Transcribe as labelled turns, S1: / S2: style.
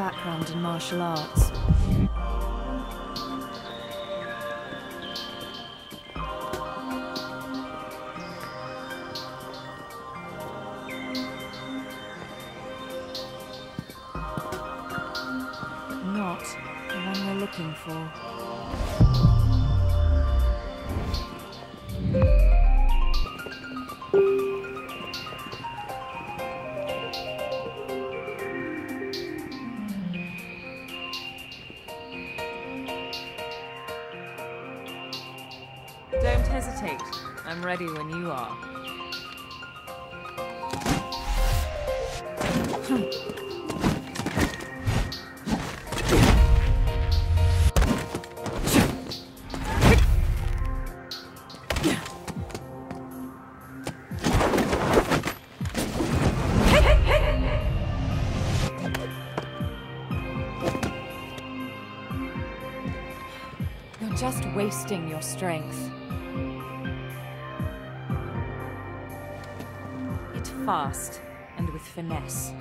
S1: background in martial arts. Not the one we're looking for. Don't hesitate. I'm ready when you are. You're just wasting your strength. Hit fast and with finesse.